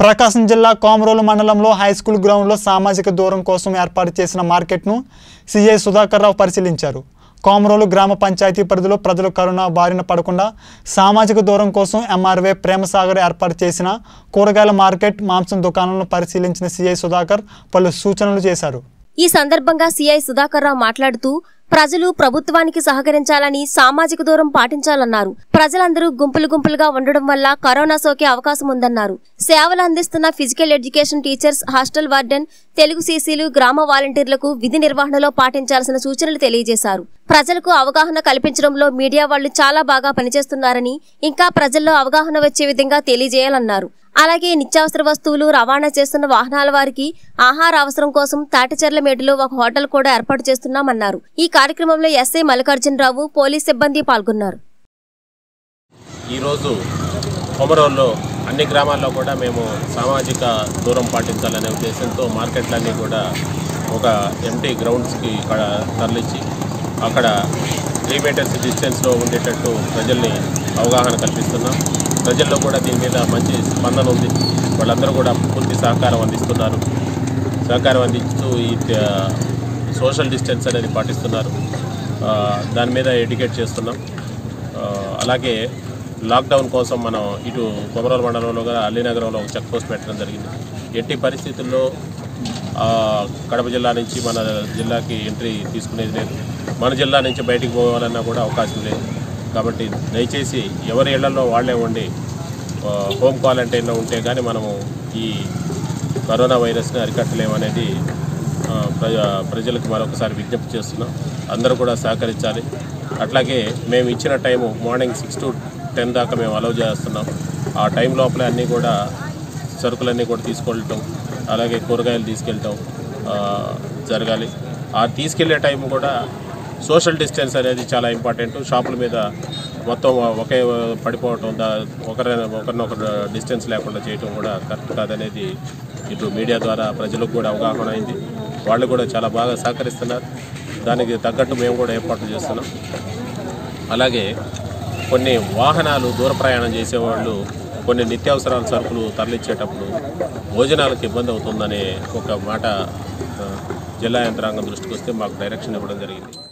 ప్రకాశం జిల్లా కోమరోలు మండలంలో హైస్కూల్ గ్రౌండ్లో సామాజిక దూరం కోసం ఏర్పాటు చేసిన మార్కెట్ను సిఐ సుధాకర్ రావు పరిశీలించారు. కోమరోలు గ్రామ పంచాయతీ పరిధిలో ప్రజలు కరోనా బారిన పడకుండా సామాజిక దూరం కోసం ఎంఆర్వే ప్రేమసాగర్ ఏర్పాటు చేసిన కూరగాయల మార్కెట్ మాంసం దుకాణాలను పరిశీలించిన సిఐ సుధాకర్ పలు సూచనలు చేశారు. ఈ సందర్భంగా సీఐ సుధాకర్ రావు మాట్లాడుతూ ప్రజలు ప్రభుత్వానికి సహకరించాలని సామాజిక దూరం పాటించాలన్నారు. ప్రజలందరూ గుంపులు గుంపులుగా ఉండడం వల్ల కరోనా సోకే అవకాశం ఉందన్నారు. సేవలు అందిస్తున్న physical education teachers hostel warden Telugu సీసీలు గ్రామ వాలంటీర్లకు విధి నిర్వహణలో పాటించాల్సిన సూచనలు తెలియజేశారు. ప్రజలకు అవగాహన కల్పించడంలో మీడియా వాళ్ళు చాలా బాగా పనిచేస్తున్నారని ఇంకా ప్రజల్లో అవగాహన వచ్చే విధంగా తెలియజేయాలన్నారు. అలాగే నిత్యావసర వస్తువులు రవాణా చేస్తున్న వాహనాల వారికి ఆహార అవసరం కోసం తాటిచెర్ల మేడులో ఒక హోటల్ కూడా ఏర్పాటు చేస్తున్నామన్నారు. ఈ కార్యక్రమంలో ఎస్ఐ మల్లికార్జునరావు పోలీస్ సిబ్బంది పాల్గొన్నారు. ఈరోజు కొమరోల్లో అన్ని గ్రామాల్లో కూడా మేము సామాజిక దూరం పాటించాలనే ఉద్దేశంతో మార్కెట్లన్నీ కూడా ఒక ఎంటీ గ్రౌండ్స్కి ఇక్కడ తరలించి అక్కడ త్రీ మీటర్స్ డిస్టెన్స్లో ఉండేటట్టు ప్రజల్ని అవగాహన కల్పిస్తున్నాం. ప్రజల్లో కూడా దీని మీద మంచి స్పందన ఉంది. వాళ్ళందరూ కూడా పూర్తి సహకారం అందిస్తున్నారు. సహకారం అందిస్తూ ఈ సోషల్ డిస్టెన్స్ అనేది పాటిస్తున్నారు. దాని మీద ఎడ్యుకేట్ చేస్తున్నాం. అలాగే లాక్డౌన్ కోసం మనం ఇటు కొమరోలు మండలంలో కూడా అల్లీనగరంలో ఒక చెక్ పోస్ట్ పెట్టడం జరిగింది. ఎట్టి పరిస్థితుల్లో కడప జిల్లా నుంచి మన జిల్లాకి ఎంట్రీ తీసుకునేది లేదు. మన జిల్లా నుంచి బయటికి పోవాలన్నా కూడా అవకాశం లేదు. కాబట్టి దయచేసి ఎవరి ఇళ్ళలో వాళ్ళే ఉండి హోమ్ క్వారంటైన్లో ఉంటే కానీ మనము ఈ కరోనా వైరస్ని అరికట్టలేమనేది ప్రజ ప్రజలకు మరొకసారి విజ్ఞప్తి చేస్తున్నాం. అందరూ కూడా సహకరించాలి. అట్లాగే మేము ఇచ్చిన time morning six to ten దాకా మేము అలౌ చేస్తున్నాం. ఆ టైం లోపల అన్నీ కూడా సరుకులన్నీ కూడా తీసుకెళ్ళటం అలాగే కూరగాయలు తీసుకెళ్ళటం జరగాలి. ఆ తీసుకెళ్ళే టైం కూడా సోషల్ డిస్టెన్స్ అనేది చాలా ఇంపార్టెంట్. షాపుల మీద మొత్తం ఒకే పడిపోవటం దా ఒకరి ఒకరినొకరు డిస్టెన్స్ లేకుండా చేయటం కూడా కరెక్ట్ కాదనేది ఇటు మీడియా ద్వారా ప్రజలకు కూడా అవగాహన అయింది. వాళ్ళు కూడా చాలా బాగా సహకరిస్తున్నారు. దానికి తగ్గట్టు మేము కూడా ఏర్పాట్లు చేస్తున్నాం. అలాగే కొన్ని వాహనాలు దూర ప్రయాణం చేసేవాళ్ళు కొన్ని నిత్యావసరాల సరుకులు తరలించేటప్పుడు భోజనాలకు ఇబ్బంది అవుతుందనే ఒక మాట జిల్లా యంత్రాంగం దృష్టికి వస్తే మాకు డైరెక్షన్ ఇవ్వడం జరిగింది.